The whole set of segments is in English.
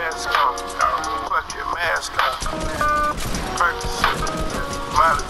Mask on. Fucking mask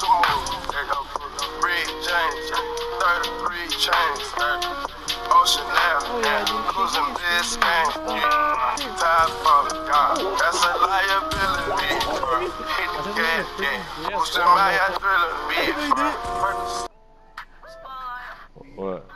gon' put the Red James. 33 chains. Ocean now. yeah. Losing this game. Yeah. Time for God. That's a liability. The. Boosting my adrenaline. What?